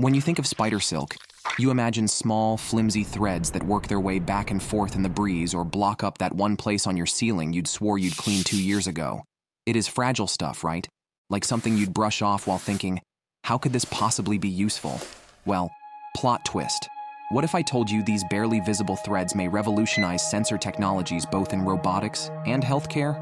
When you think of spider silk, you imagine small, flimsy threads that work their way back and forth in the breeze or block up that one place on your ceiling you'd swore you'd cleaned two years ago. It is fragile stuff, right? Like something you'd brush off while thinking, how could this possibly be useful? Well, plot twist. What if I told you these barely visible threads may revolutionize sensor technologies both in robotics and healthcare?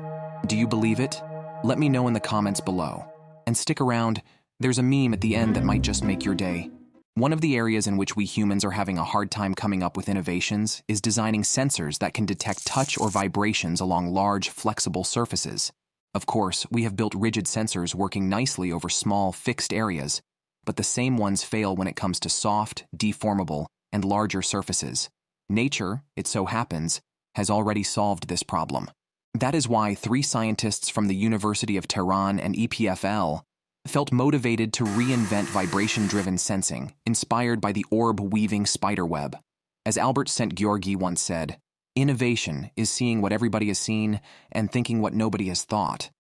Do you believe it? Let me know in the comments below. And stick around, there's a meme at the end that might just make your day. One of the areas in which we humans are having a hard time coming up with innovations is designing sensors that can detect touch or vibrations along large, flexible surfaces. Of course, we have built rigid sensors working nicely over small, fixed areas, but the same ones fail when it comes to soft, deformable, and larger surfaces. Nature, it so happens, has already solved this problem. That is why three scientists from the University of Tehran and EPFL felt motivated to reinvent vibration driven sensing, inspired by the orb weaving spiderweb. As Albert Szent-Györgyi once said, innovation is seeing what everybody has seen and thinking what nobody has thought.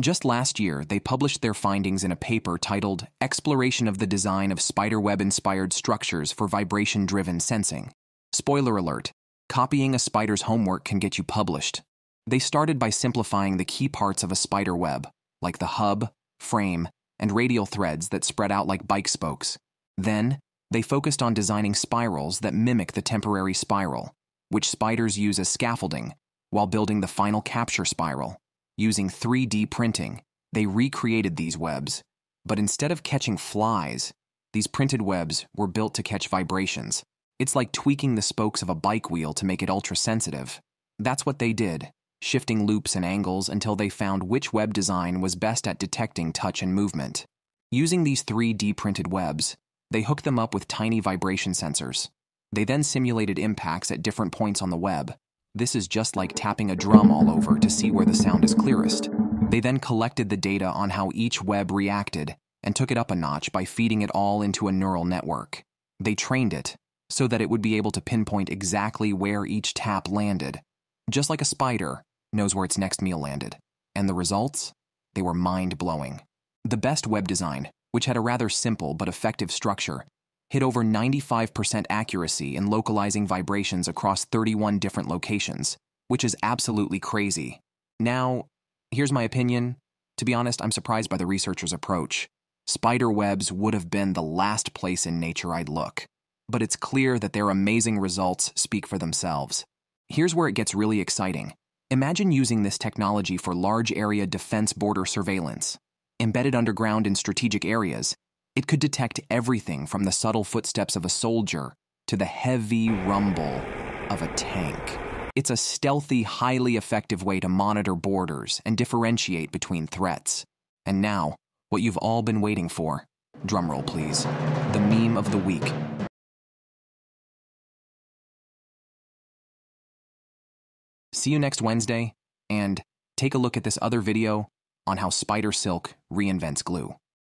Just last year, they published their findings in a paper titled Exploration of the Design of Spiderweb Inspired Structures for Vibration Driven Sensing. Spoiler alert copying a spider's homework can get you published. They started by simplifying the key parts of a spider web, like the hub, frame, and radial threads that spread out like bike spokes. Then, they focused on designing spirals that mimic the temporary spiral, which spiders use as scaffolding, while building the final capture spiral. Using 3D printing, they recreated these webs, but instead of catching flies, these printed webs were built to catch vibrations. It's like tweaking the spokes of a bike wheel to make it ultra sensitive. That's what they did, shifting loops and angles until they found which web design was best at detecting touch and movement. Using these 3D printed webs, they hooked them up with tiny vibration sensors. They then simulated impacts at different points on the web. This is just like tapping a drum all over to see where the sound is clearest. They then collected the data on how each web reacted and took it up a notch by feeding it all into a neural network. They trained it so that it would be able to pinpoint exactly where each tap landed. Just like a spider, knows where its next meal landed. And the results? They were mind blowing. The best web design, which had a rather simple but effective structure, hit over 95% accuracy in localizing vibrations across 31 different locations, which is absolutely crazy. Now, here's my opinion. To be honest, I'm surprised by the researchers' approach. Spider webs would have been the last place in nature I'd look. But it's clear that their amazing results speak for themselves. Here's where it gets really exciting. Imagine using this technology for large area defense border surveillance. Embedded underground in strategic areas, it could detect everything from the subtle footsteps of a soldier to the heavy rumble of a tank. It's a stealthy, highly effective way to monitor borders and differentiate between threats. And now, what you've all been waiting for. Drumroll, please. The meme of the week. See you next Wednesday, and take a look at this other video on how spider silk reinvents glue.